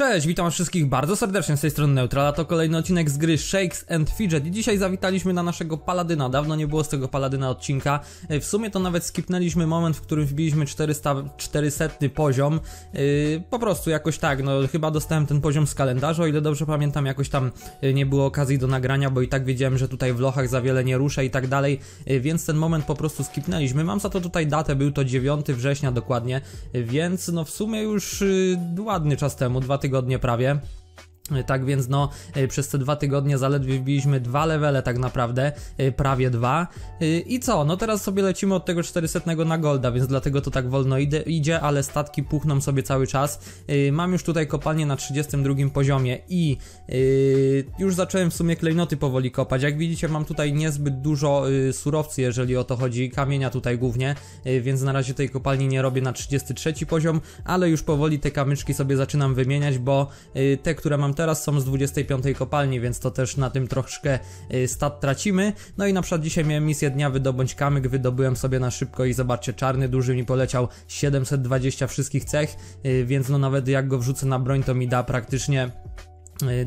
Cześć, witam wszystkich bardzo serdecznie z tej strony Neutrala, to kolejny odcinek z gry Shakes and Fidget. I dzisiaj zawitaliśmy na naszego Paladyna, dawno nie było z tego Paladyna odcinka, w sumie to nawet skipnęliśmy moment, w którym wbiliśmy 400, 400 poziom, yy, po prostu jakoś tak, no chyba dostałem ten poziom z kalendarza, o ile dobrze pamiętam, jakoś tam yy, nie było okazji do nagrania, bo i tak wiedziałem, że tutaj w lochach za wiele nie ruszę i tak dalej, więc ten moment po prostu skipnęliśmy, mam za to tutaj datę, był to 9 września dokładnie, więc no w sumie już yy, ładny czas temu, dwa tygodnie prawie. Tak więc no, e, przez te dwa tygodnie zaledwie wbiliśmy dwa levele tak naprawdę, e, prawie dwa. E, I co? No teraz sobie lecimy od tego 400 na golda, więc dlatego to tak wolno idzie, ale statki puchną sobie cały czas. Mam już tutaj kopalnię na 32 poziomie i już zacząłem w sumie klejnoty powoli kopać. Jak widzicie mam tutaj niezbyt dużo surowcy, jeżeli o to chodzi, kamienia tutaj głównie, więc na razie tej kopalni nie robię na 33 poziom, ale już powoli te kamyczki sobie zaczynam wymieniać, bo te, które mam teraz są z 25 kopalni, więc to też na tym troszkę y, stat tracimy. No i na przykład dzisiaj miałem misję dnia wydobądź kamyk, wydobyłem sobie na szybko i zobaczcie, czarny duży mi poleciał 720 wszystkich cech, y, więc no nawet jak go wrzucę na broń to mi da praktycznie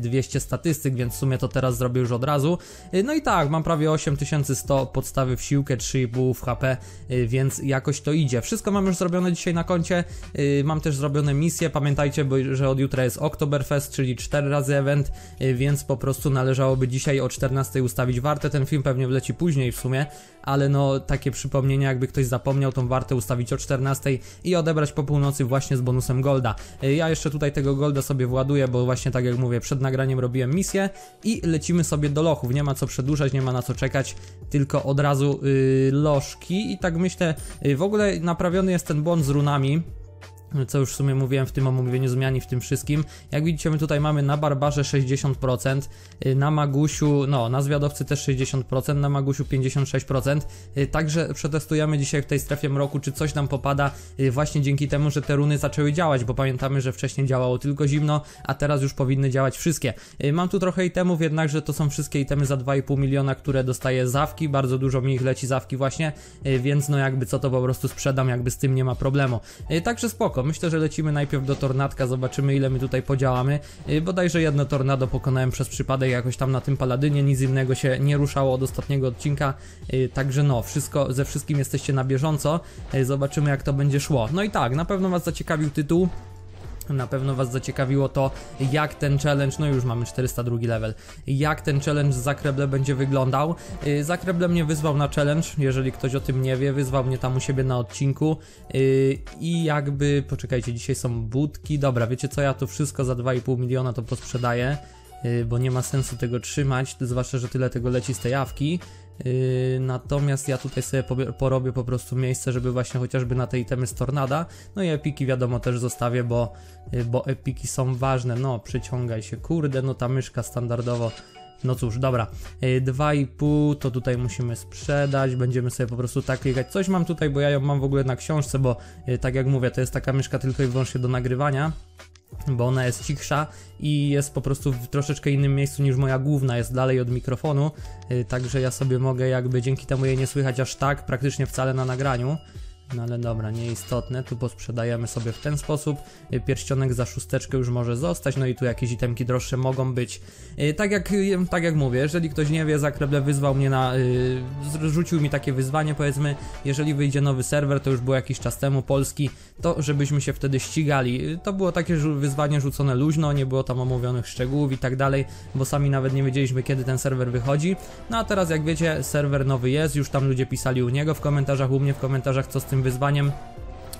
200 statystyk, więc w sumie to teraz zrobię już od razu. Y, no i tak, mam prawie 8100 podstawy w siłkę, 3,5 w HP, y, więc jakoś to idzie. Wszystko mam już zrobione dzisiaj na koncie. Y, mam też zrobione misje. Pamiętajcie, bo, że od jutra jest Oktoberfest, czyli 4 razy event, więc po prostu należałoby dzisiaj o 14 ustawić wartę. Ten film pewnie wleci później w sumie, ale no takie przypomnienie, jakby ktoś zapomniał, tą wartę ustawić o 14 i odebrać po północy właśnie z bonusem Golda. Ja jeszcze tutaj tego Golda sobie właduję, bo właśnie tak jak mówię, przed nagraniem robiłem misję i lecimy sobie do lochów. Nie ma co przedłużać, nie ma na co czekać, tylko od razu yy, lożki i tak myślę, yy, w ogóle naprawiony jest ten błąd z runami co już w sumie mówiłem w tym omówieniu zmian i w tym wszystkim. Jak widzicie, my tutaj mamy na Barbarze 60%, y, na Magusiu, no, na Zwiadowcy też 60%, na Magusiu 56%. Y, także przetestujemy dzisiaj w tej strefie mroku, czy coś nam popada y, właśnie dzięki temu, że te runy zaczęły działać, bo pamiętamy, że wcześniej działało tylko zimno, a teraz już powinny działać wszystkie. Mam tu trochę itemów, jednakże to są wszystkie itemy za 2,5 miliona, które dostaję zawki, bardzo dużo mi ich leci zawki właśnie, więc no jakby co to po prostu sprzedam, jakby z tym nie ma problemu. Także spoko, myślę, że lecimy najpierw do tornadka, zobaczymy ile my tutaj podziałamy. Yy, bodajże jedno tornado pokonałem przez przypadek jakoś tam na tym paladynie, nic innego się nie ruszało od ostatniego odcinka, yy, także no, wszystko, ze wszystkim jesteście na bieżąco, yy, zobaczymy jak to będzie szło. No i tak, na pewno Was zaciekawił tytuł, na pewno Was zaciekawiło to, jak ten challenge, no już mamy 402 level, jak ten challenge z Zakreble będzie wyglądał. Y, Zakreble mnie wyzwał na challenge, jeżeli ktoś o tym nie wie, wyzwał mnie tam u siebie na odcinku y, i jakby, poczekajcie, dzisiaj są budki, dobra, wiecie co, ja to wszystko za 2,5 miliona to posprzedaję, y, bo nie ma sensu tego trzymać, zwłaszcza, że tyle tego leci z tej jawki. Yy, natomiast ja tutaj sobie porobię po prostu miejsce, żeby właśnie chociażby na te itemy z Tornada, no i epiki wiadomo też zostawię, bo, yy, bo epiki są ważne, no przyciągaj się, kurde, no ta myszka standardowo. No cóż, dobra, 2,5 yy, to tutaj musimy sprzedać, będziemy sobie po prostu tak klikać. Coś mam tutaj, bo ja ją mam w ogóle na książce, bo tak jak mówię, to jest taka myszka tylko i wyłącznie do nagrywania bo ona jest cichsza i jest po prostu w troszeczkę innym miejscu niż moja główna, jest dalej od mikrofonu, yy, także ja sobie mogę jakby dzięki temu jej nie słychać aż tak, praktycznie wcale na nagraniu. No ale dobra, nieistotne, tu posprzedajemy sobie w ten sposób, y, pierścionek za szósteczkę już może zostać, no i tu jakieś itemki droższe mogą być. Y, tak jak, y, tak jak mówię, jeżeli ktoś nie wie, Zakreble wyzwał mnie na, rzucił mi takie wyzwanie, powiedzmy, jeżeli wyjdzie nowy serwer, to już było jakiś czas temu, polski, to żebyśmy się wtedy ścigali. To było takie wyzwanie rzucone luźno, nie było tam omówionych szczegółów i tak dalej, bo sami nawet nie wiedzieliśmy, kiedy ten serwer wychodzi. No a teraz, jak wiecie, serwer nowy jest, już tam ludzie pisali u niego w komentarzach, u mnie w komentarzach, co z tym wyzwaniem.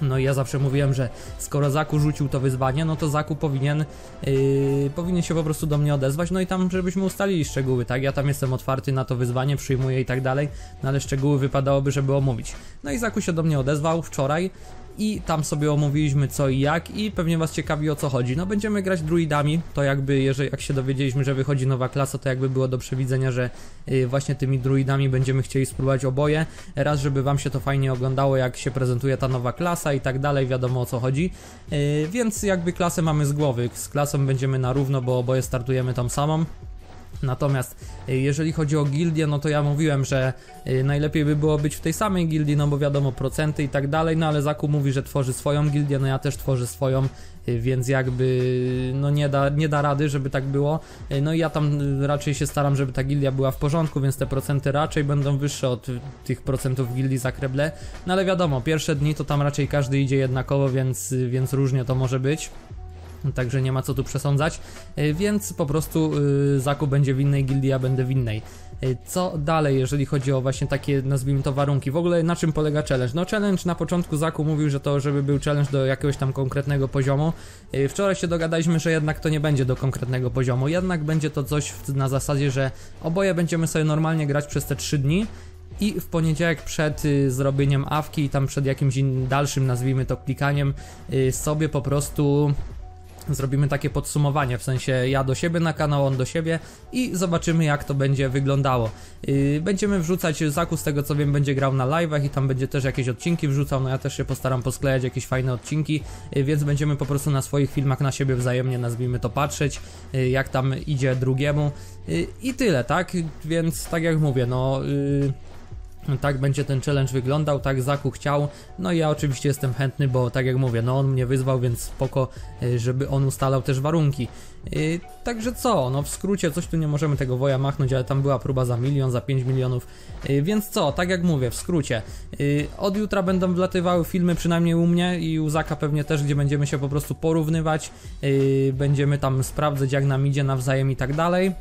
No i ja zawsze mówiłem, że skoro Zaku rzucił to wyzwanie, no to Zaku powinien, yy, powinien się po prostu do mnie odezwać, no i tam żebyśmy ustalili szczegóły, tak? Ja tam jestem otwarty na to wyzwanie, przyjmuję i tak dalej, no ale szczegóły wypadałoby, żeby omówić. No i Zaku się do mnie odezwał wczoraj, i tam sobie omówiliśmy co i jak i pewnie was ciekawi o co chodzi. No będziemy grać druidami, to jakby jeżeli jak się dowiedzieliśmy, że wychodzi nowa klasa, to jakby było do przewidzenia, że y, właśnie tymi druidami będziemy chcieli spróbować oboje. Raz, żeby wam się to fajnie oglądało, jak się prezentuje ta nowa klasa i tak dalej, wiadomo o co chodzi. Y, więc jakby klasę mamy z głowy, z klasą będziemy na równo, bo oboje startujemy tą samą. Natomiast y, jeżeli chodzi o gildię, no to ja mówiłem, że y, najlepiej by było być w tej samej gildii, no bo wiadomo procenty i tak dalej, no ale Zaku mówi, że tworzy swoją gildię, no ja też tworzę swoją, y, więc jakby no nie da, nie da rady, żeby tak było. No i ja tam raczej się staram, żeby ta gildia była w porządku, więc te procenty raczej będą wyższe od tych procentów gildii Zakreble. No ale wiadomo, pierwsze dni to tam raczej każdy idzie jednakowo, więc, więc różnie to może być. Także nie ma co tu przesądzać, y, więc po prostu y, zakup będzie w innej gildii, ja będę w innej. Y, co dalej, jeżeli chodzi o właśnie takie, nazwijmy to, warunki? W ogóle na czym polega challenge? No challenge na początku Zaku mówił, że to, żeby był challenge do jakiegoś tam konkretnego poziomu. Wczoraj się dogadaliśmy, że jednak to nie będzie do konkretnego poziomu, jednak będzie to coś na zasadzie, że oboje będziemy sobie normalnie grać przez te 3 dni, i w poniedziałek przed y, zrobieniem awki i tam przed jakimś dalszym, nazwijmy to, klikaniem y, sobie po prostu zrobimy takie podsumowanie, w sensie ja do siebie na kanał, on do siebie i zobaczymy jak to będzie wyglądało. Yy, będziemy wrzucać, Zaku z tego co wiem będzie grał na live'ach i tam będzie też jakieś odcinki wrzucał, no ja też się postaram posklejać jakieś fajne odcinki, yy, więc będziemy po prostu na swoich filmach na siebie wzajemnie, nazwijmy to, patrzeć, yy, jak tam idzie drugiemu yy, i tyle, tak? Więc tak jak mówię, no... Yy, tak będzie ten challenge wyglądał, tak Zaku chciał, no i ja oczywiście jestem chętny, bo tak jak mówię, no on mnie wyzwał, więc spoko, y, żeby on ustalał też warunki. Yy, także co, no w skrócie coś tu nie możemy tego woja machnąć, ale tam była próba za milion, za 5 milionów, yy, więc co, tak jak mówię, w skrócie, od jutra będą wlatywały filmy przynajmniej u mnie i u Zaka pewnie też, gdzie będziemy się po prostu porównywać, będziemy tam sprawdzać jak nam idzie nawzajem i tak dalej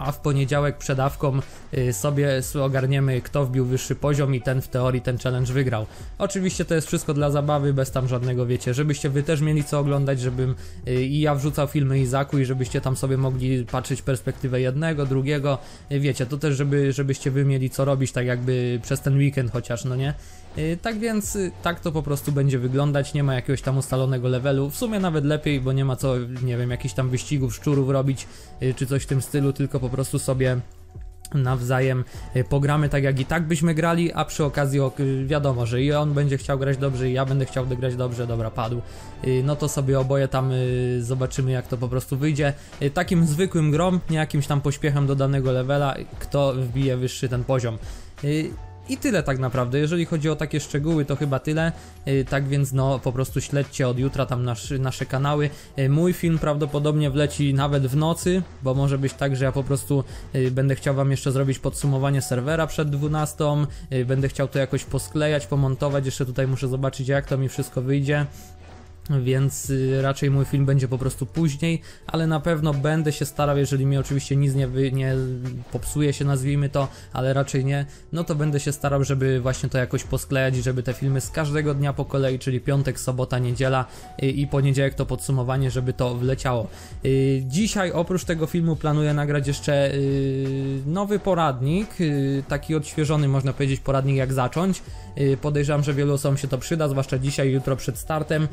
a w poniedziałek przed awką y, sobie ogarniemy kto wbił wyższy poziom i ten w teorii ten challenge wygrał. Oczywiście to jest wszystko dla zabawy, bez tam żadnego wiecie, żebyście wy też mieli co oglądać, żebym y, i ja wrzucał filmy Izaku i żebyście tam sobie mogli patrzeć perspektywę jednego, drugiego, y, wiecie, to też żeby, żebyście wy mieli co robić tak jakby przez ten weekend chociaż, no nie? Tak więc tak to po prostu będzie wyglądać, nie ma jakiegoś tam ustalonego levelu, w sumie nawet lepiej, bo nie ma co, nie wiem, jakichś tam wyścigów szczurów robić, czy coś w tym stylu, tylko po prostu sobie nawzajem pogramy tak jak i tak byśmy grali, a przy okazji wiadomo, że i on będzie chciał grać dobrze i ja będę chciał grać dobrze, dobra, padł. No to sobie oboje tam zobaczymy jak to po prostu wyjdzie. Takim zwykłym grom, nie jakimś tam pośpiechem do danego levela, kto wbije wyższy ten poziom. I tyle tak naprawdę, jeżeli chodzi o takie szczegóły to chyba tyle, y, tak więc no po prostu śledźcie od jutra tam nasz, nasze kanały. Y, mój film prawdopodobnie wleci nawet w nocy, bo może być tak, że ja po prostu y, będę chciał wam jeszcze zrobić podsumowanie serwera przed 12, będę chciał to jakoś posklejać, pomontować, jeszcze tutaj muszę zobaczyć jak to mi wszystko wyjdzie więc y, raczej mój film będzie po prostu później, ale na pewno będę się starał, jeżeli mi oczywiście nic nie, wy, nie popsuje się, nazwijmy to, ale raczej nie, no to będę się starał, żeby właśnie to jakoś posklejać i żeby te filmy z każdego dnia po kolei, czyli piątek, sobota, niedziela y, i poniedziałek to podsumowanie, żeby to wleciało. Y, dzisiaj oprócz tego filmu planuję nagrać jeszcze nowy poradnik, taki odświeżony można powiedzieć poradnik jak zacząć. Podejrzewam, że wielu osobom się to przyda, zwłaszcza dzisiaj, jutro przed startem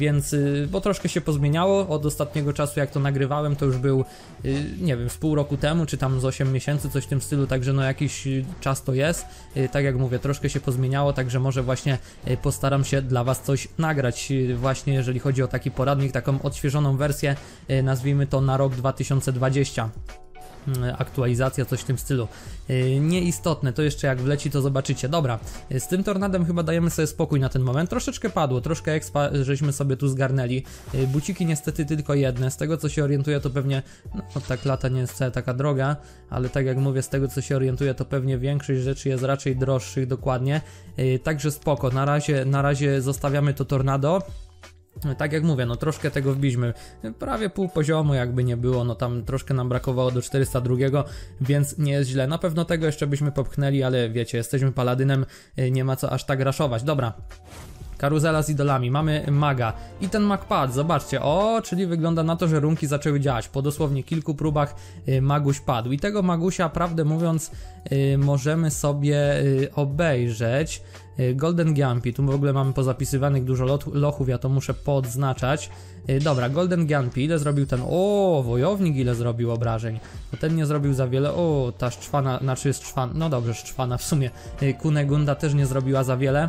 więc, y, bo troszkę się pozmieniało od ostatniego czasu, jak to nagrywałem, to już był, y, nie wiem, z pół roku temu, czy tam z 8 miesięcy, coś w tym stylu, także no jakiś czas to jest. Y, tak jak mówię, troszkę się pozmieniało, także może właśnie postaram się dla Was coś nagrać, właśnie jeżeli chodzi o taki poradnik, taką odświeżoną wersję, nazwijmy to na rok 2020. Mm, aktualizacja, coś w tym stylu. Y, nieistotne, to jeszcze jak wleci, to zobaczycie. Dobra, z tym tornadem chyba dajemy sobie spokój na ten moment. Troszeczkę padło, troszkę expa żeśmy sobie tu zgarnęli. Y, buciki niestety tylko jedne. Z tego co się orientuję, to pewnie, no tak lata nie jest wcale taka droga, ale tak jak mówię, z tego co się orientuję, to pewnie większość rzeczy jest raczej droższych dokładnie. Także spoko, na razie, na razie zostawiamy to tornado. Tak jak mówię, no troszkę tego wbiliśmy, prawie pół poziomu jakby nie było, no tam troszkę nam brakowało do 402, więc nie jest źle. Na pewno tego jeszcze byśmy popchnęli, ale wiecie, jesteśmy paladynem, y, nie ma co aż tak raszować. Dobra, Karuzela z idolami, mamy maga i ten mag padł, zobaczcie, o, czyli wygląda na to, że runki zaczęły działać. Po dosłownie kilku próbach y, maguś padł i tego magusia, prawdę mówiąc, y, możemy sobie obejrzeć. Y, Golden Gampi, tu w ogóle mamy pozapisywanych dużo lochów, ja to muszę podznaczać. Y, dobra, Golden Gampi, ile zrobił ten? O, wojownik ile zrobił obrażeń. Bo ten nie zrobił za wiele. O, ta szczwana, znaczy jest szczwan, no dobrze, szczwana w sumie. Y, Kunegunda też nie zrobiła za wiele.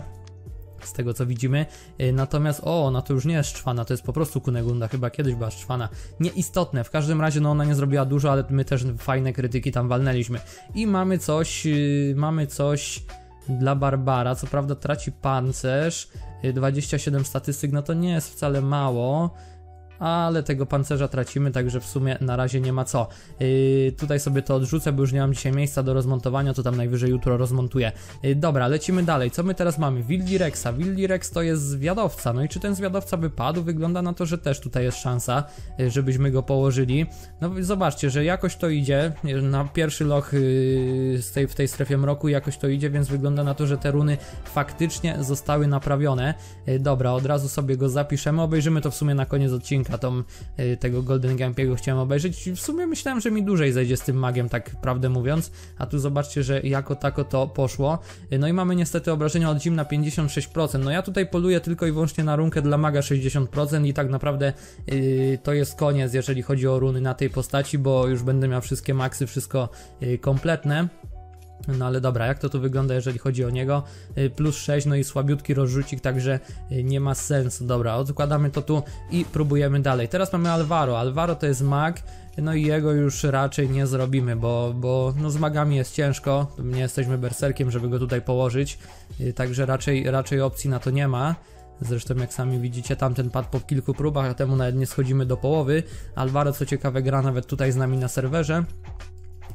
z tego co widzimy. Natomiast, o, ona to już nie jest szczwana, to jest po prostu Kunegunda, chyba kiedyś była szczwana. Nieistotne, w każdym razie, no ona nie zrobiła dużo, ale my też fajne krytyki tam walnęliśmy. I mamy coś, yy, mamy coś dla Barbara, co prawda traci pancerz, yy, 27 statystyk, no to nie jest wcale mało ale tego pancerza tracimy, także w sumie na razie nie ma co. Yy, tutaj sobie to odrzucę, bo już nie mam dzisiaj miejsca do rozmontowania, to tam najwyżej jutro rozmontuję. Yy, dobra, lecimy dalej. Co my teraz mamy? Wildirexa. Wildirex to jest zwiadowca, no i czy ten zwiadowca by padł? Wygląda na to, że też tutaj jest szansa, yy, żebyśmy go położyli. No zobaczcie, że jakoś to idzie, na pierwszy loch yy, z tej, w tej strefie mroku jakoś to idzie, więc wygląda na to, że te runy faktycznie zostały naprawione. Yy, dobra, od razu sobie go zapiszemy, obejrzymy to w sumie na koniec odcinka odcinka tą, y, tego Golden Gampiego chciałem obejrzeć. W sumie myślałem, że mi dłużej zejdzie z tym magiem, tak prawdę mówiąc. A tu zobaczcie, że jako tako to poszło. Y, no i mamy niestety obrażenia od zim na 56%. No ja tutaj poluję tylko i wyłącznie na runkę dla maga 60% i tak naprawdę yy, to jest koniec, jeżeli chodzi o runy na tej postaci, bo już będę miał wszystkie maksy, wszystko yy, kompletne. No ale dobra, jak to tu wygląda, jeżeli chodzi o niego? Y, plus 6, no i słabiutki rozrzucik, także y, nie ma sensu. Dobra, odkładamy to tu i próbujemy dalej. Teraz mamy Alvaro. Alvaro to jest mag, no i jego już raczej nie zrobimy, bo, bo no z magami jest ciężko. Nie jesteśmy berserkiem, żeby go tutaj położyć, y, także raczej, raczej opcji na to nie ma. Zresztą jak sami widzicie, tamten padł po kilku próbach, a temu nawet nie schodzimy do połowy. Alvaro co ciekawe gra nawet tutaj z nami na serwerze.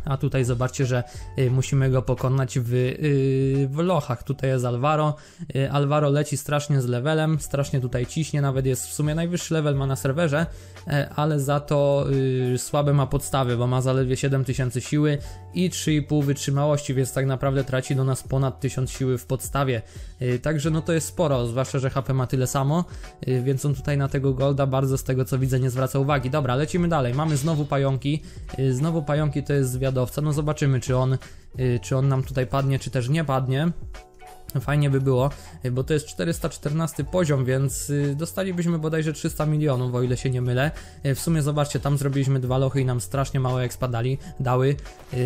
A tutaj zobaczcie, że y, musimy go pokonać w, y, w lochach. Tutaj jest Alvaro. Y, Alvaro leci strasznie z levelem, strasznie tutaj ciśnie, nawet jest w sumie najwyższy level ma na serwerze, ale za to słabe ma podstawy, bo ma zaledwie 7000 siły i 3,5 wytrzymałości, więc tak naprawdę traci do nas ponad 1000 siły w podstawie. Także no to jest sporo, zwłaszcza, że HP ma tyle samo, więc on tutaj na tego golda bardzo z tego co widzę nie zwraca uwagi. Dobra, lecimy dalej. Mamy znowu pająki. Znowu pająki to jest no zobaczymy, czy on, y, czy on nam tutaj padnie, czy też nie padnie. Fajnie by było, y, bo to jest 414 poziom, więc y, dostalibyśmy bodajże 300 milionów, o ile się nie mylę. W sumie zobaczcie, tam zrobiliśmy dwa lochy i nam strasznie mało ekspadali, dały.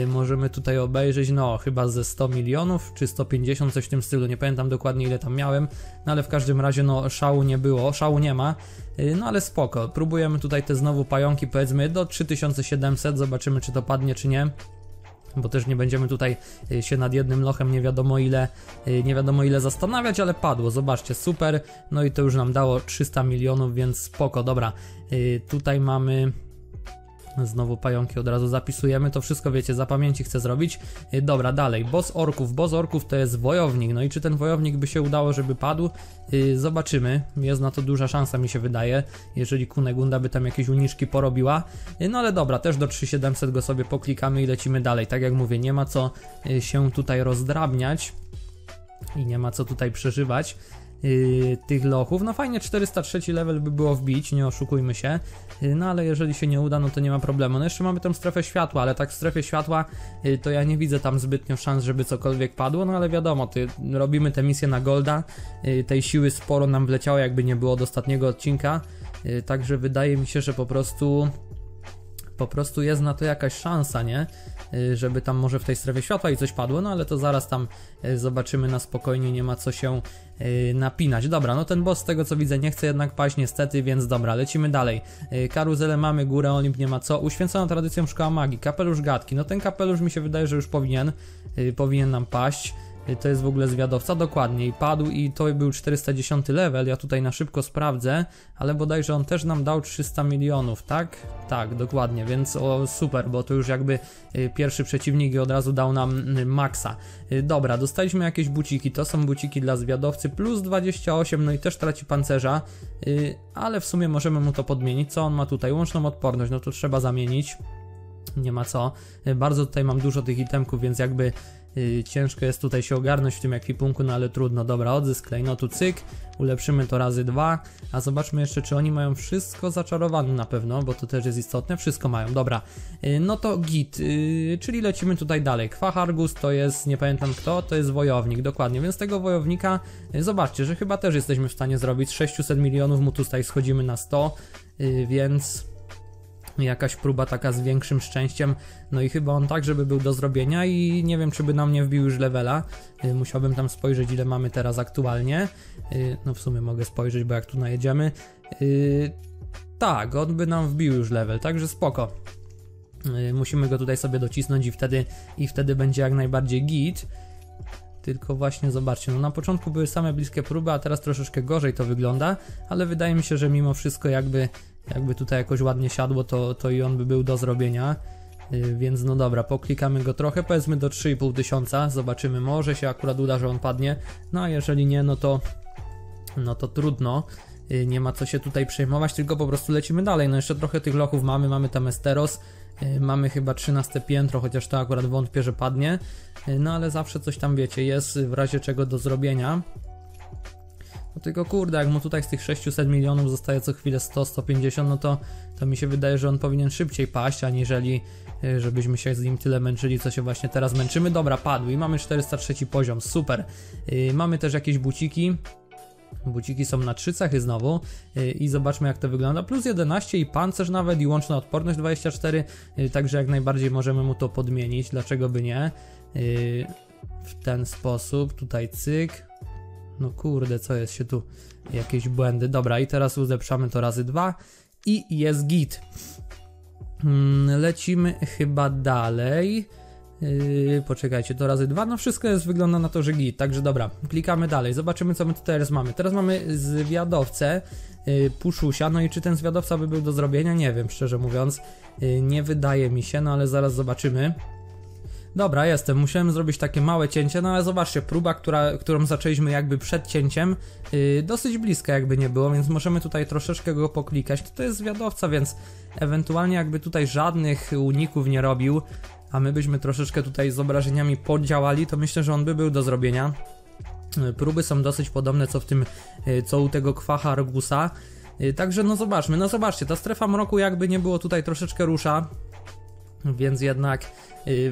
Możemy tutaj obejrzeć, no chyba ze 100 milionów, czy 150, coś w tym stylu, nie pamiętam dokładnie ile tam miałem, no ale w każdym razie no szału nie było, szału nie ma. No ale spoko, próbujemy tutaj te znowu pająki powiedzmy do 3700, zobaczymy czy to padnie czy nie bo też nie będziemy tutaj y, się nad jednym lochem nie wiadomo ile, y, nie wiadomo ile zastanawiać, ale padło, zobaczcie, super, no i to już nam dało 300 milionów, więc spoko, dobra, y, tutaj mamy Znowu pająki od razu zapisujemy, to wszystko wiecie, za pamięci chcę zrobić. Y, dobra, dalej, boss orków. Boss orków to jest wojownik, no i czy ten wojownik by się udało, żeby padł? Yy, zobaczymy, jest na to duża szansa mi się wydaje, jeżeli Kunegunda by tam jakieś uniszki porobiła. Yy, no ale dobra, też do 3700 go sobie poklikamy i lecimy dalej. Tak jak mówię, nie ma co się tutaj rozdrabniać i nie ma co tutaj przeżywać yy, tych lochów. No fajnie 403 level by było wbić, nie oszukujmy się. Yy, no ale jeżeli się nie uda, no to nie ma problemu. No jeszcze mamy tę strefę światła, ale tak w strefie światła yy, to ja nie widzę tam zbytnio szans, żeby cokolwiek padło, no ale wiadomo, ty, robimy tę misję na Golda, yy, tej siły sporo nam wleciało, jakby nie było do ostatniego odcinka. Yy, także wydaje mi się, że po prostu po prostu jest na to jakaś szansa, nie? Y, żeby tam może w tej strefie światła i coś padło, no ale to zaraz tam y, zobaczymy na spokojnie, nie ma co się y, napinać. Dobra, no ten boss z tego co widzę nie chce jednak paść niestety, więc dobra, lecimy dalej. Karuzelę mamy, górę Olimp nie ma co. Uświęcona tradycją szkoła magii, kapelusz gadki. No ten kapelusz mi się wydaje, że już powinien, powinien nam paść. Y, to jest w ogóle zwiadowca, dokładnie, i padł i to był 410 level, ja tutaj na szybko sprawdzę, ale bodajże on też nam dał 300 milionów, tak? Tak, dokładnie, więc o super, bo to już jakby y, pierwszy przeciwnik i od razu dał nam y, maksa. Dobra, dostaliśmy jakieś buciki, to są buciki dla zwiadowcy, plus 28, no i też traci pancerza, ale w sumie możemy mu to podmienić, co on ma tutaj? Łączną odporność, no to trzeba zamienić. Nie ma co. Bardzo tutaj mam dużo tych itemków, więc jakby ciężko jest tutaj się ogarnąć w tym ekwipunku, no ale trudno. Dobra, odzysk klejnotu, cyk, ulepszymy to razy dwa, a zobaczmy jeszcze, czy oni mają wszystko zaczarowane na pewno, bo to też jest istotne, wszystko mają, dobra. Yy, no to git, yy, czyli lecimy tutaj dalej. Kwachargus to jest, nie pamiętam kto, to jest wojownik, dokładnie, więc tego wojownika, zobaczcie, że chyba też jesteśmy w stanie zrobić, 600 milionów mu tutaj schodzimy na 100, yy, więc jakaś próba taka z większym szczęściem, no i chyba on tak, żeby był do zrobienia i nie wiem, czy by nam nie wbił już levela, y, musiałbym tam spojrzeć, ile mamy teraz aktualnie, y, no w sumie mogę spojrzeć, bo jak tu najedziemy, y, tak, on by nam wbił już level, także spoko. Musimy go tutaj sobie docisnąć i wtedy, i wtedy będzie jak najbardziej git. Tylko właśnie zobaczcie, no na początku były same bliskie próby, a teraz troszeczkę gorzej to wygląda, ale wydaje mi się, że mimo wszystko jakby, jakby tutaj jakoś ładnie siadło, to, to i on by był do zrobienia. Yy, więc no dobra, poklikamy go trochę, powiedzmy do 3,5 tysiąca, zobaczymy, może się akurat uda, że on padnie, no a jeżeli nie, no to, no to trudno. Yy, nie ma co się tutaj przejmować, tylko po prostu lecimy dalej. No jeszcze trochę tych lochów mamy, mamy tam Esteros, yy, mamy chyba 13 piętro, chociaż to akurat wątpię, że padnie. No ale zawsze coś tam wiecie, jest w razie czego do zrobienia. No tylko kurde, jak mu tutaj z tych 600 milionów zostaje co chwilę 100-150, no to, to mi się wydaje, że on powinien szybciej paść, aniżeli e, żebyśmy się z nim tyle męczyli, co się właśnie teraz męczymy. Dobra, padł i mamy 403 poziom, super. Yy, mamy też jakieś buciki. Buciki są na trzy cechy znowu yy, i zobaczmy jak to wygląda. Plus 11 i pancerz nawet i łączna odporność 24, yy, także jak najbardziej możemy mu to podmienić, dlaczego by nie. W ten sposób. Tutaj cyk. No kurde, co jest się tu? Jakieś błędy. Dobra, i teraz ulepszamy to razy dwa i jest git. Hmm, lecimy chyba dalej. Yy, poczekajcie, to razy dwa. No wszystko jest, wygląda na to, że git. Także dobra, klikamy dalej. Zobaczymy, co my tu teraz mamy. Teraz mamy zwiadowcę yy, Puszusia. No i czy ten zwiadowca by był do zrobienia? Nie wiem, szczerze mówiąc. Yy, nie wydaje mi się, no ale zaraz zobaczymy. Dobra, jestem. Musiałem zrobić takie małe cięcie, no ale zobaczcie, próba, która, którą zaczęliśmy jakby przed cięciem, yy, dosyć bliska jakby nie było, więc możemy tutaj troszeczkę go poklikać. To, to jest zwiadowca, więc ewentualnie jakby tutaj żadnych uników nie robił, a my byśmy troszeczkę tutaj z obrażeniami podziałali, to myślę, że on by był do zrobienia. Yy, próby są dosyć podobne co w tym, yy, co u tego kwacha Argusa. Yy, także no zobaczmy, no zobaczcie, ta strefa mroku jakby nie było tutaj troszeczkę rusza, więc jednak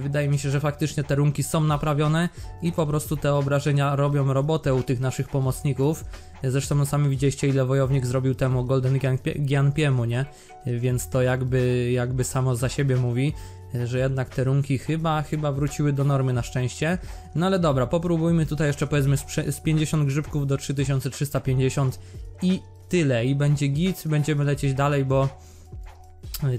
wydaje mi się, że faktycznie te runki są naprawione i po prostu te obrażenia robią robotę u tych naszych pomocników. Zresztą no sami widzieliście ile wojownik zrobił temu Golden Gianpiemu, nie? Więc to jakby, jakby samo za siebie mówi, że jednak te runki chyba, chyba wróciły do normy na szczęście. No ale dobra, popróbujmy tutaj jeszcze powiedzmy z 50 grzybków do 3350 i tyle. I będzie git, będziemy lecieć dalej, bo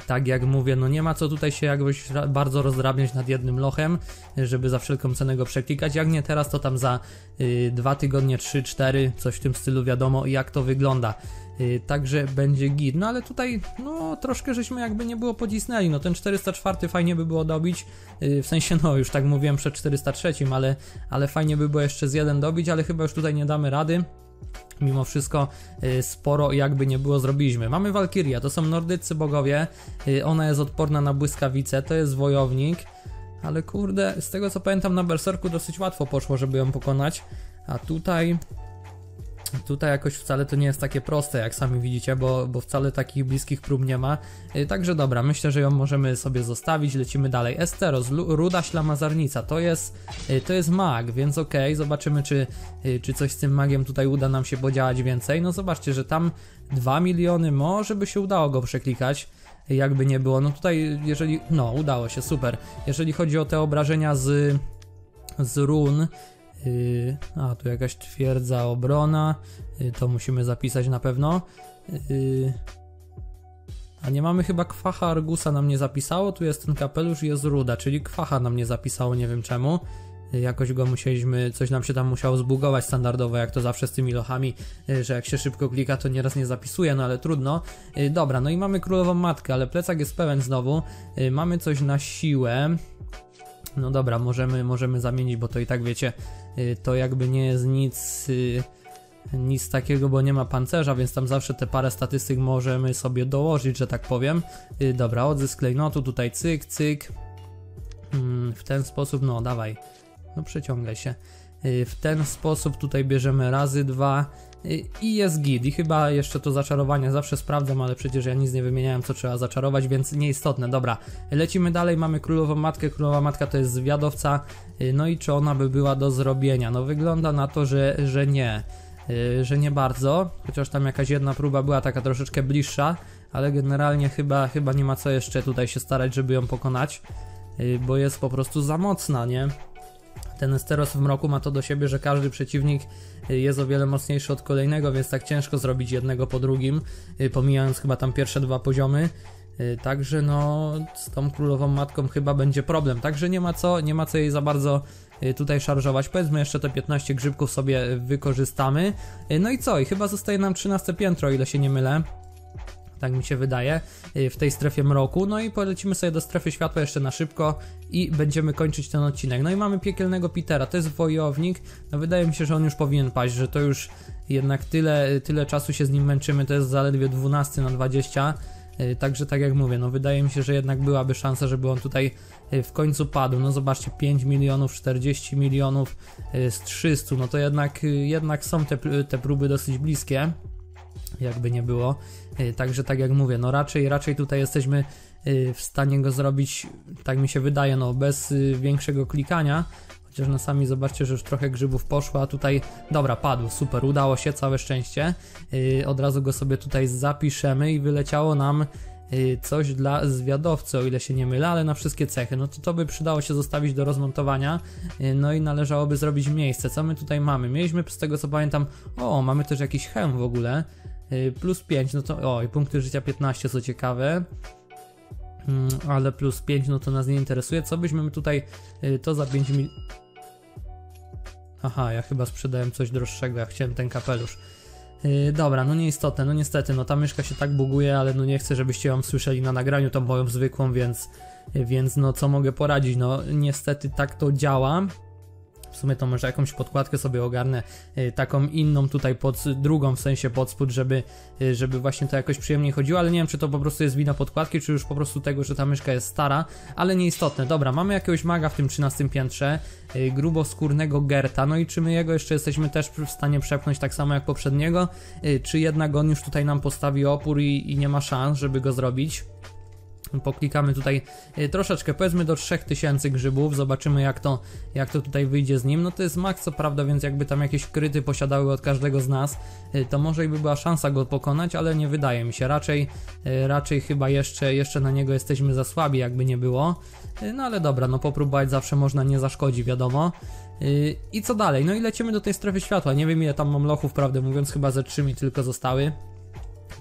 tak jak mówię, no nie ma co tutaj się jakoś bardzo rozdrabniać nad jednym lochem, żeby za wszelką cenę go przeklikać. Jak nie teraz, to tam za y, dwa tygodnie, 3-4, coś w tym stylu wiadomo jak to wygląda. Y, także będzie git. No ale tutaj, no troszkę żeśmy jakby nie było pocisnęli. No ten 404 fajnie by było dobić, y, w sensie, no już tak mówiłem przed 403, ale, ale fajnie by było jeszcze z jeden dobić, ale chyba już tutaj nie damy rady mimo wszystko y, sporo jakby nie było zrobiliśmy. Mamy Walkiria, to są nordycy bogowie, y, ona jest odporna na błyskawice, to jest wojownik, ale kurde, z tego co pamiętam na Berserku dosyć łatwo poszło, żeby ją pokonać, a tutaj Tutaj jakoś wcale to nie jest takie proste, jak sami widzicie, bo, bo wcale takich bliskich prób nie ma. Y, także dobra, myślę, że ją możemy sobie zostawić, lecimy dalej. Esteros, ruda ślamazarnica, to jest, y, to jest mag, więc okej, okay, zobaczymy czy, y, czy coś z tym magiem tutaj uda nam się podziałać więcej. No zobaczcie, że tam 2 miliony, może by się udało go przeklikać jakby nie było. No tutaj, jeżeli. No, udało się, super. Jeżeli chodzi o te obrażenia z, z run, a, tu jakaś twierdza obrona. Yy, to musimy zapisać na pewno. Yy, a nie mamy chyba kwacha Argusa nam nie zapisało. Tu jest ten kapelusz i jest ruda, czyli kwacha nam nie zapisało, nie wiem czemu. Jakoś go musieliśmy, coś nam się tam musiało zbugować standardowo, jak to zawsze z tymi lochami, że jak się szybko klika, to nieraz nie zapisuje, no ale trudno. Dobra, no i mamy królową matkę, ale plecak jest pełen znowu. Mamy coś na siłę. No dobra, możemy, możemy zamienić, bo to i tak wiecie, y, to jakby nie jest nic, y, nic takiego, bo nie ma pancerza, więc tam zawsze te parę statystyk możemy sobie dołożyć, że tak powiem. Y, dobra, odzysk klejnotu, tutaj cyk, cyk. Mm, w ten sposób, no dawaj, no przeciągaj się. W ten sposób tutaj bierzemy razy dwa i jest git. I chyba jeszcze to zaczarowanie zawsze sprawdzam, ale przecież ja nic nie wymieniałem, co trzeba zaczarować, więc nieistotne. Dobra, lecimy dalej. Mamy królową matkę. Królowa matka to jest zwiadowca. Y, no i czy ona by była do zrobienia? No wygląda na to, że, że nie. Y, że nie bardzo, chociaż tam jakaś jedna próba była taka troszeczkę bliższa, ale generalnie chyba, chyba nie ma co jeszcze tutaj się starać, żeby ją pokonać, y, bo jest po prostu za mocna, nie? Ten Esteros w mroku ma to do siebie, że każdy przeciwnik y, jest o wiele mocniejszy od kolejnego, więc tak ciężko zrobić jednego po drugim, y, pomijając chyba tam pierwsze dwa poziomy. Y, Także no, z tą królową matką chyba będzie problem. Także nie ma co, nie ma co jej za bardzo tutaj szarżować. Powiedzmy jeszcze te 15 grzybków sobie wykorzystamy. No i co? I chyba zostaje nam 13 piętro, o ile się nie mylę. Tak mi się wydaje, y, w tej strefie mroku. No i polecimy sobie do strefy światła jeszcze na szybko i będziemy kończyć ten odcinek. No i mamy piekielnego Petera, to jest wojownik. No wydaje mi się, że on już powinien paść, że to już jednak tyle, tyle czasu się z nim męczymy, to jest zaledwie 12 na 20. Y, Także tak jak mówię, no wydaje mi się, że jednak byłaby szansa, żeby on tutaj y, w końcu padł. No zobaczcie, 5 milionów, 40 milionów y, z 300, no to jednak, y, jednak są te, te próby dosyć bliskie, jakby nie było. Y, Także tak jak mówię, no raczej, raczej tutaj jesteśmy y, w stanie go zrobić, tak mi się wydaje, no bez y, większego klikania. Chociaż na sami zobaczcie, że już trochę grzybów poszło, a tutaj, dobra, padł, super, udało się, całe szczęście. Od razu go sobie tutaj zapiszemy i wyleciało nam coś dla zwiadowcy, o ile się nie mylę, ale na wszystkie cechy. No to to by przydało się zostawić do rozmontowania, no i należałoby zrobić miejsce. Co my tutaj mamy? Mieliśmy z tego co pamiętam, o, mamy też jakiś hełm w ogóle, plus 5, no to, o, i punkty życia 15, co ciekawe. Mm, ale plus 5 no to nas nie interesuje. Co byśmy tutaj y, to za 5 mil... Aha, ja chyba sprzedałem coś droższego, ja chciałem ten kapelusz. Yy, dobra, no nieistotne, no niestety, no ta myszka się tak buguje, ale no nie chcę, żebyście ją słyszeli na nagraniu, tą moją zwykłą, więc, więc no co mogę poradzić, no niestety tak to działa. W sumie to może jakąś podkładkę sobie ogarnę, y, taką inną tutaj pod drugą, w sensie pod spód, żeby, y, żeby właśnie to jakoś przyjemniej chodziło, ale nie wiem, czy to po prostu jest wina podkładki, czy już po prostu tego, że ta myszka jest stara, ale nieistotne. Dobra, mamy jakiegoś maga w tym 13 piętrze, y, gruboskórnego Gerta, no i czy my jego jeszcze jesteśmy też w stanie przepchnąć tak samo jak poprzedniego, czy jednak on już tutaj nam postawi opór i, i nie ma szans, żeby go zrobić. Poklikamy tutaj y, troszeczkę, powiedzmy do 3000 grzybów, zobaczymy jak to, jak to tutaj wyjdzie z nim. No to jest max, co prawda, więc jakby tam jakieś kryty posiadały od każdego z nas, y, to może by była szansa go pokonać, ale nie wydaje mi się. Raczej, y, raczej chyba jeszcze, jeszcze na niego jesteśmy za słabi, jakby nie było. No ale dobra, no popróbować zawsze można, nie zaszkodzi, wiadomo. I co dalej? No i lecimy do tej strefy światła. Nie wiem ile tam mam lochów, prawdę mówiąc, chyba ze 3 mi tylko zostały.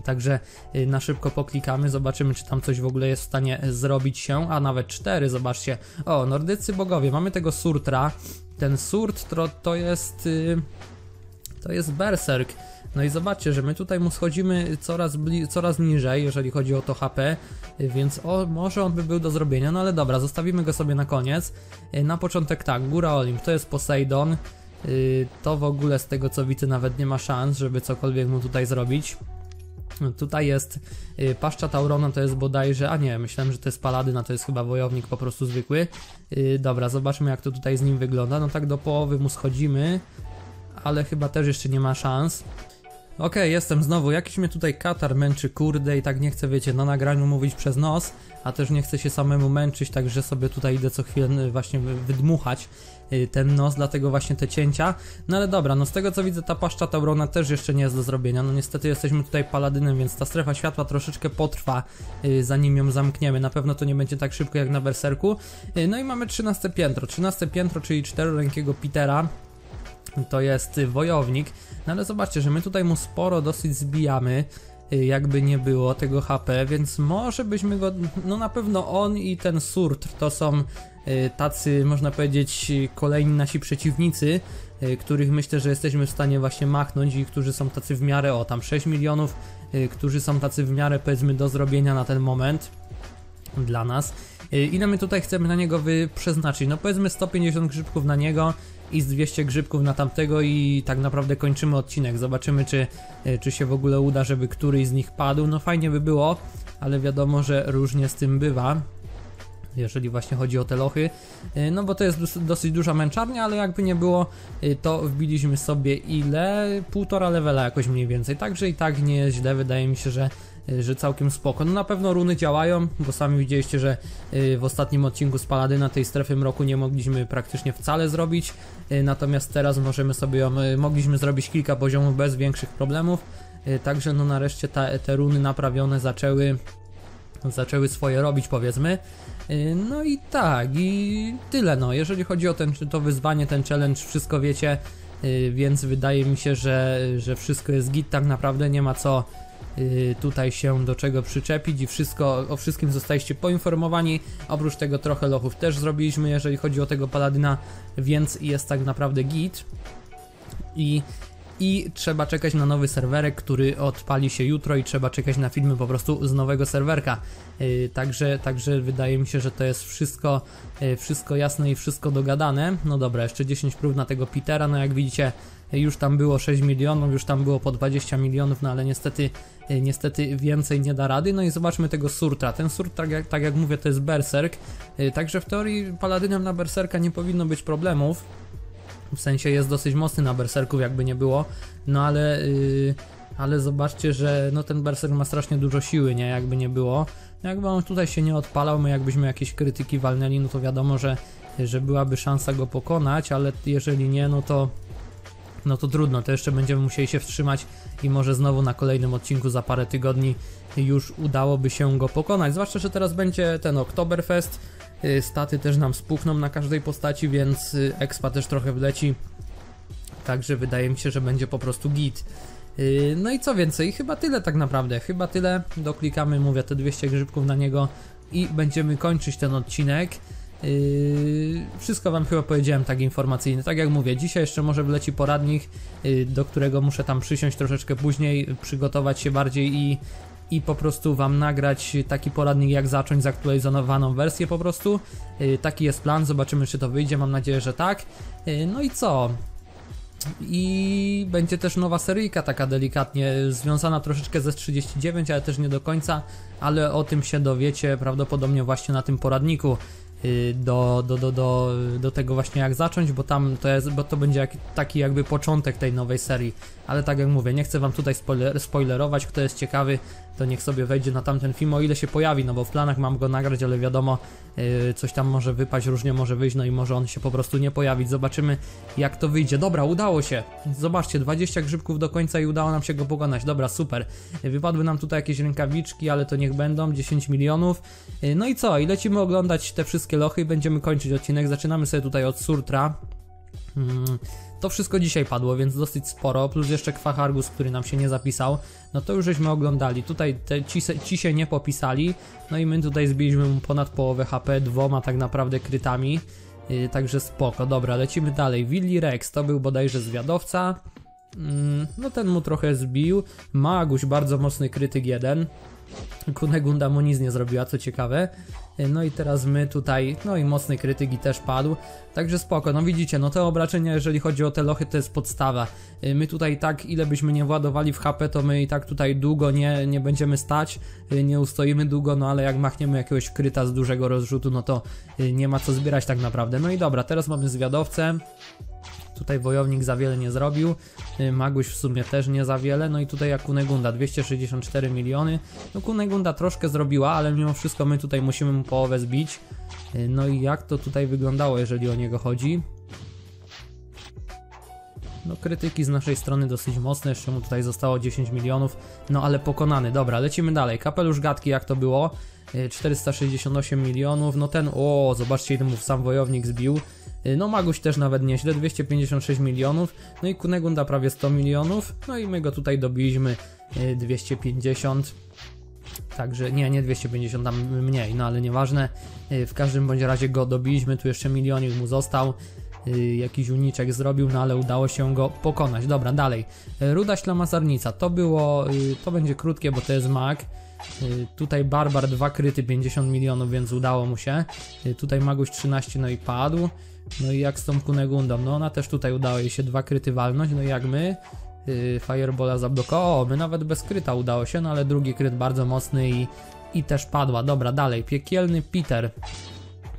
Także y, na szybko poklikamy, zobaczymy, czy tam coś w ogóle jest w stanie zrobić się, a nawet cztery, zobaczcie. O, nordycy bogowie, mamy tego surtra. Ten surt to, to jest. y, To jest berserk. No i zobaczcie, że my tutaj mu schodzimy coraz, coraz niżej, jeżeli chodzi o to HP, y, więc o, może on by był do zrobienia, no ale dobra, zostawimy go sobie na koniec. Y, Na początek tak, Góra Olimp to jest Poseidon. Y, To w ogóle z tego co widzę nawet nie ma szans, żeby cokolwiek mu tutaj zrobić. Tutaj jest y, paszcza Taurona, to jest bodajże, a nie, myślałem, że to jest Paladyna, to jest chyba wojownik po prostu zwykły. Y, dobra, zobaczmy jak to tutaj z nim wygląda. No tak do połowy mu schodzimy, ale chyba też jeszcze nie ma szans. Okej, jestem znowu. Jakiś mnie tutaj katar męczy, kurde, i tak nie chcę, wiecie, na nagraniu mówić przez nos, a też nie chcę się samemu męczyć, także sobie tutaj idę co chwilę y, właśnie wy- wydmuchać y, ten nos, dlatego właśnie te cięcia. No ale dobra, no z tego co widzę, ta paszcza Taurona też jeszcze nie jest do zrobienia. No niestety jesteśmy tutaj paladynem, więc ta strefa światła troszeczkę potrwa, y, zanim ją zamkniemy. Na pewno to nie będzie tak szybko jak na Berserku. No i mamy 13 piętro. 13 piętro, czyli czterorękiego Petera to jest wojownik. No ale zobaczcie, że my tutaj mu sporo dosyć zbijamy, y, jakby nie było tego HP, więc może byśmy go, no na pewno on i ten Surtr to są y, tacy, można powiedzieć, kolejni nasi przeciwnicy, y, których myślę, że jesteśmy w stanie właśnie machnąć i którzy są tacy w miarę, o tam 6 milionów, którzy są tacy w miarę powiedzmy do zrobienia na ten moment dla nas. Y, Ile my tutaj chcemy na niego przeznaczyć? No powiedzmy 150 grzybków na niego i z 200 grzybków na tamtego i tak naprawdę kończymy odcinek. Zobaczymy czy, y, czy się w ogóle uda, żeby któryś z nich padł. No fajnie by było, ale wiadomo, że różnie z tym bywa. Jeżeli właśnie chodzi o te lochy, Y, no bo to jest dos- dosyć duża męczarnia, ale jakby nie było, to wbiliśmy sobie ile? Półtora levela jakoś mniej więcej, także i tak nie jest źle, wydaje mi się, że że całkiem spoko. No na pewno runy działają, bo sami widzieliście, że y, w ostatnim odcinku z Paladyna tej strefy mroku nie mogliśmy praktycznie wcale zrobić, y, natomiast teraz możemy sobie ją, y, mogliśmy zrobić kilka poziomów bez większych problemów. y, także no nareszcie ta, te runy naprawione zaczęły zaczęły swoje robić powiedzmy. Y, No i tak, i tyle no, jeżeli chodzi o ten, to wyzwanie, ten challenge, wszystko wiecie, y, więc wydaje mi się, że, że wszystko jest git, tak naprawdę nie ma co y, tutaj się do czego przyczepić i wszystko, o wszystkim zostaliście poinformowani, oprócz tego trochę lochów też zrobiliśmy, jeżeli chodzi o tego paladyna, więc jest tak naprawdę git i i trzeba czekać na nowy serwerek, który odpali się jutro i trzeba czekać na filmy po prostu z nowego serwerka. Yy, także, także wydaje mi się, że to jest wszystko, yy, wszystko jasne i wszystko dogadane. No dobra, jeszcze 10 prób na tego Petera, no jak widzicie już tam było 6 milionów, już tam było po 20 milionów, no ale niestety, yy, niestety więcej nie da rady. No i zobaczmy tego Surtra. Ten Surt, tak jak, tak jak mówię, to jest Berserk, yy, także w teorii paladynem na Berserka nie powinno być problemów. W sensie jest dosyć mocny na berserków, jakby nie było. No ale, yy, ale zobaczcie, że no ten berserk ma strasznie dużo siły, nie? Jakby nie było. No jakby on tutaj się nie odpalał, my jakbyśmy jakieś krytyki walnęli, no to wiadomo, że, że byłaby szansa go pokonać, ale jeżeli nie, no to no to trudno, to jeszcze będziemy musieli się wstrzymać i może znowu na kolejnym odcinku za parę tygodni już udałoby się go pokonać. Zwłaszcza, że teraz będzie ten Oktoberfest, y, staty też nam spuchną na każdej postaci, więc y, expa też trochę wleci. Także wydaje mi się, że będzie po prostu git. Y, No i co więcej, chyba tyle tak naprawdę, chyba tyle. Doklikamy, mówię, te 200 grzybków na niego i będziemy kończyć ten odcinek. Yy, wszystko Wam chyba powiedziałem tak informacyjnie. Tak jak mówię, dzisiaj jeszcze może wleci poradnik, yy, do którego muszę tam przysiąść troszeczkę później, przygotować się bardziej i, i po prostu Wam nagrać taki poradnik, jak zacząć zaktualizowaną wersję po prostu. Yy, taki jest plan, zobaczymy czy to wyjdzie, mam nadzieję, że tak. Yy, no i co? I będzie też nowa seryjka, taka delikatnie związana troszeczkę ze 39, ale też nie do końca, ale o tym się dowiecie prawdopodobnie właśnie na tym poradniku do, do, do, do, do tego właśnie jak zacząć, bo tam to jest, bo to będzie jak, taki jakby początek tej nowej serii, ale tak jak mówię, nie chcę wam tutaj spoiler, spoilerować, kto jest ciekawy, to niech sobie wejdzie na tamten film, o ile się pojawi, no bo w planach mam go nagrać, ale wiadomo, yy, coś tam może wypaść, różnie może wyjść, no i może on się po prostu nie pojawić, zobaczymy jak to wyjdzie. Dobra, udało się, zobaczcie, 20 grzybków do końca i udało nam się go pokonać, dobra, super. Wypadły nam tutaj jakieś rękawiczki, ale to niech będą, 10 milionów. Yy, No i co, i lecimy oglądać te wszystkie lochy i będziemy kończyć odcinek, zaczynamy sobie tutaj od Surtra. Mm, To wszystko dzisiaj padło, więc dosyć sporo, plus jeszcze Kwachargus, który nam się nie zapisał, no to już żeśmy oglądali. Tutaj te, ci, ci się nie popisali, no i my tutaj zbiliśmy mu ponad połowę HP dwoma tak naprawdę krytami, yy, także spoko. Dobra, lecimy dalej. Willy Rex to był bodajże zwiadowca, Mm, no ten mu trochę zbił. Maguś, bardzo mocny krytyk jeden. Kunegunda mu nic nie zrobiła, co ciekawe. No i teraz my tutaj, no i mocny krytyk i też padł. Także spoko, no widzicie, no te obrażenia, jeżeli chodzi o te lochy, to jest podstawa. Y, My tutaj tak, ile byśmy nie władowali w HP, to my i tak tutaj długo nie, nie będziemy stać, y, nie ustoimy długo, no ale jak machniemy jakiegoś kryta z dużego rozrzutu, no to nie ma co zbierać tak naprawdę. No i dobra, teraz mamy zwiadowcę. Tutaj wojownik za wiele nie zrobił, y, Maguś w sumie też nie za wiele, no i tutaj jak Kunegunda 264 miliony. No Kunegunda troszkę zrobiła, ale mimo wszystko my tutaj musimy mu połowę zbić. Y, No i jak to tutaj wyglądało, jeżeli o niego chodzi? No krytyki z naszej strony dosyć mocne, jeszcze mu tutaj zostało 10 milionów, no ale pokonany. Dobra, lecimy dalej. Kapelusz gadki jak to było? Y, 468 milionów, no ten, o, zobaczcie ile mu sam wojownik zbił. Y, No Maguś też nawet nieźle, 256 milionów, no i Kunegunda prawie 100 milionów, no i my go tutaj dobiliśmy y, 250. Także nie, nie 250, tam mniej, no ale nieważne. Y, W każdym bądź razie go dobiliśmy, tu jeszcze milionik mu został. Y, Jakiś uniczek zrobił, no ale udało się go pokonać. Dobra, dalej. Y, Ruda ślamazarnica, to było, y, to będzie krótkie, bo to jest mag. Y, Tutaj Barbar 2 kryty 50 milionów, więc udało mu się. Y, Tutaj Maguś 13, no i padł. No i jak z tą Kunegundą, no ona też tutaj udało jej się dwa kryty no i jak my. Yy, Firebola zablokował, o, my nawet bez kryta udało się, no ale drugi kryt bardzo mocny i, i też padła. Dobra, dalej, piekielny Peter.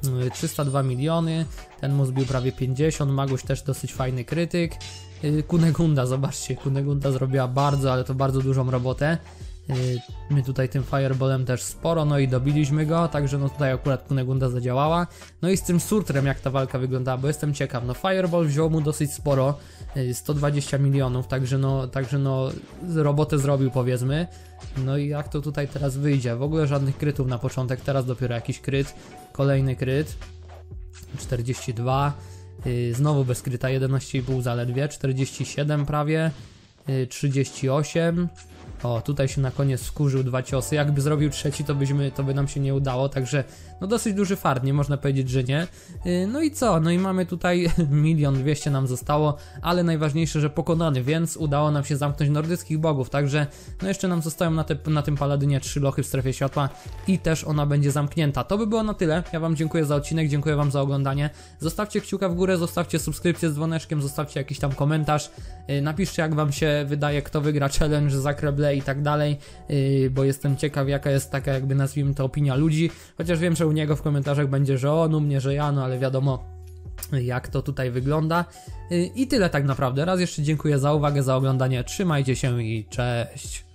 Yy, 302 miliony, ten mu zbił prawie 50, Maguś też dosyć fajny krytyk. Yy, Kunegunda, zobaczcie, Kunegunda zrobiła bardzo, ale to bardzo dużą robotę. Yy, My tutaj tym fireballem też sporo, no i dobiliśmy go, także no tutaj akurat Kunegunda zadziałała. No i z tym Surtrem jak ta walka wyglądała, bo jestem ciekaw, no fireball wziął mu dosyć sporo, yy, 120 milionów, także no, także no robotę zrobił powiedzmy. No i jak to tutaj teraz wyjdzie? W ogóle żadnych krytów na początek, teraz dopiero jakiś kryt, kolejny kryt, 42, yy, znowu bez kryta 11,5 zaledwie, 47 prawie, yy, 38, o, tutaj się na koniec skurzył dwa ciosy. Jakby zrobił trzeci, to byśmy, to by nam się nie udało, także no dosyć duży fart, nie można powiedzieć, że nie. Yy, No i co? No i mamy tutaj milion dwieście nam zostało, ale najważniejsze, że pokonany, więc udało nam się zamknąć nordyckich bogów, także no jeszcze nam zostają na, te, na tym paladynie trzy lochy w strefie światła i też ona będzie zamknięta. To by było na tyle. Ja wam dziękuję za odcinek, dziękuję wam za oglądanie. Zostawcie kciuka w górę, zostawcie subskrypcję z dzwoneczkiem, zostawcie jakiś tam komentarz. Yy, Napiszcie jak wam się wydaje, kto wygra challenge, i tak dalej, yy, bo jestem ciekaw jaka jest taka jakby nazwijmy to opinia ludzi, chociaż wiem, że u niego w komentarzach będzie, że on, u mnie, że ja, no ale wiadomo jak to tutaj wygląda. Yy, I tyle tak naprawdę. Raz jeszcze dziękuję za uwagę, za oglądanie. Trzymajcie się i cześć.